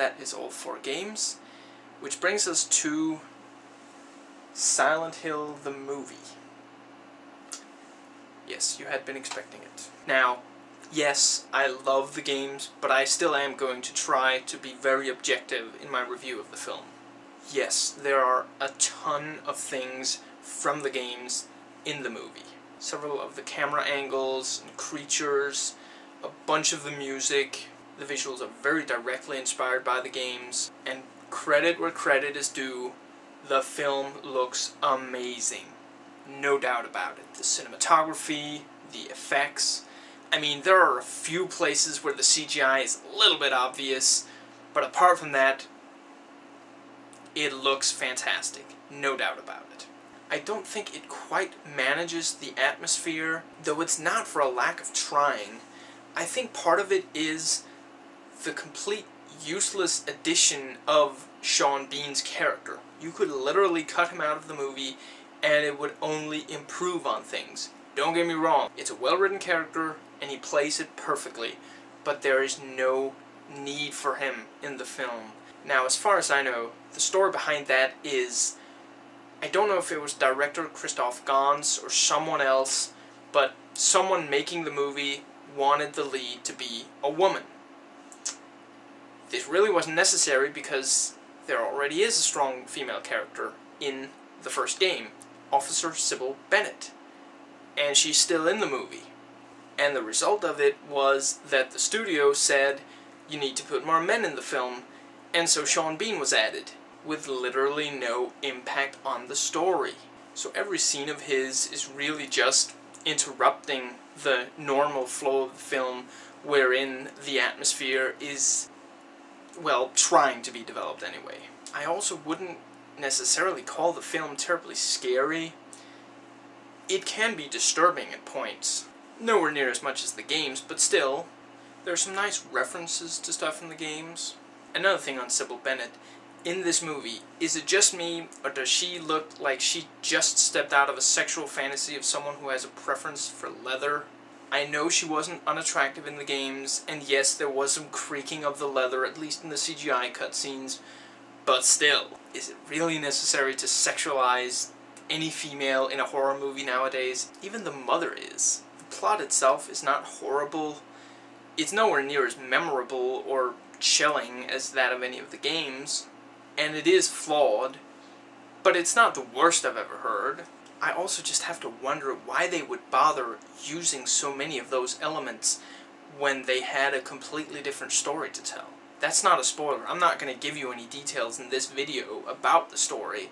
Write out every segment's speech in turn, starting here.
that is all for games. Which brings us to Silent Hill the movie. Yes, you had been expecting it. Now, yes, I love the games, but I still am going to try to be very objective in my review of the film. Yes, there are a ton of things from the games in the movie. Several of the camera angles and creatures, a bunch of the music, the visuals are very directly inspired by the games, and credit where credit is due, the film looks amazing. No doubt about it. The cinematography, the effects. I mean, there are a few places where the CGI is a little bit obvious, but apart from that, it looks fantastic. No doubt about it. I don't think it quite manages the atmosphere, though it's not for a lack of trying. I think part of it is the complete useless addition of Sean Bean's character. You could literally cut him out of the movie and it would only improve on things. Don't get me wrong, it's a well-written character and he plays it perfectly, but there is no need for him in the film. Now, as far as I know, the story behind that is, I don't know if it was director Christoph Gans or someone else, but someone making the movie wanted the lead to be a woman. This really wasn't necessary because there already is a strong female character in the first game, Officer Cybil Bennett. And she's still in the movie. And the result of it was that the studio said, you need to put more men in the film, and so Sean Bean was added, with literally no impact on the story. So every scene of his is really just interrupting the normal flow of the film wherein the atmosphere is well, trying to be developed anyway. I also wouldn't necessarily call the film terribly scary. It can be disturbing at points. Nowhere near as much as the games, but still, there are some nice references to stuff in the games. Another thing on Cybil Bennett, in this movie, is it just me, or does she look like she just stepped out of a sexual fantasy of someone who has a preference for leather? I know she wasn't unattractive in the games, and yes, there was some creaking of the leather, at least in the CGI cutscenes, but still, is it really necessary to sexualize any female in a horror movie nowadays? Even the mother is. The plot itself is not horrible. It's nowhere near as memorable or chilling as that of any of the games, and it is flawed, but it's not the worst I've ever heard. I also just have to wonder why they would bother using so many of those elements when they had a completely different story to tell. That's not a spoiler. I'm not going to give you any details in this video about the story.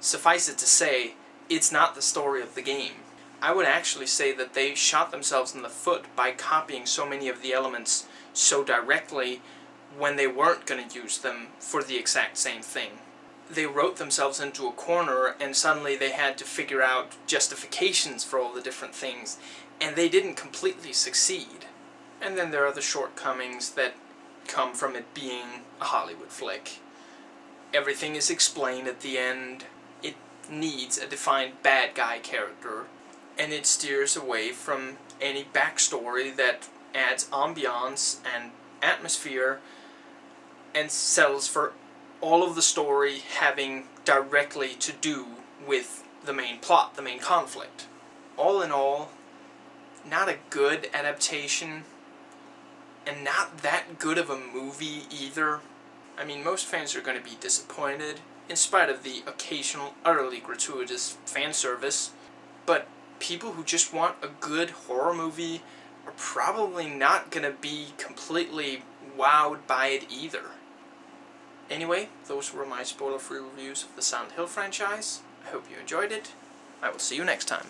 Suffice it to say, it's not the story of the game. I would actually say that they shot themselves in the foot by copying so many of the elements so directly when they weren't going to use them for the exact same thing they wrote themselves into a corner and suddenly they had to figure out justifications for all the different things and they didn't completely succeed. And then there are the shortcomings that come from it being a Hollywood flick. Everything is explained at the end. It needs a defined bad guy character and it steers away from any backstory that adds ambiance and atmosphere and settles for all of the story having directly to do with the main plot, the main conflict. All in all, not a good adaptation, and not that good of a movie either. I mean, most fans are going to be disappointed, in spite of the occasional utterly gratuitous fan service, but people who just want a good horror movie are probably not going to be completely wowed by it either. Anyway, those were my spoiler-free reviews of the Silent Hill franchise. I hope you enjoyed it. I will see you next time.